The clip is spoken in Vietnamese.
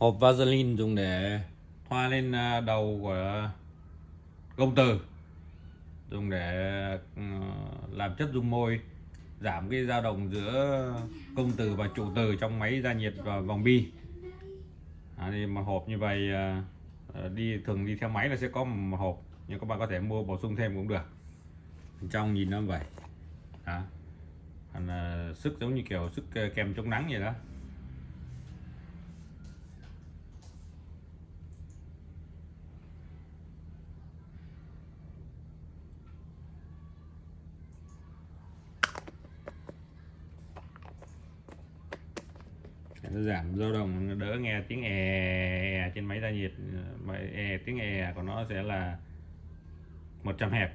hộp Vaseline dùng để thoa lên à, đầu của công từ dùng để ừ, làm chất dung môi giảm cái dao động giữa công từ và trụ từ trong máy gia nhiệt và vòng bi. À, thì một hộp như vậy à, à, đi thường đi theo máy là sẽ có một hộp nhưng các bạn có thể mua bổ sung thêm cũng được. Trong nhìn nó vậy. Đó. À, sức giống như kiểu sức kem chống nắng vậy đó. Nó giảm dao động đỡ nghe tiếng e, e trên máy đa nhiệt. Mà e tiếng e của nó sẽ là 100 Hz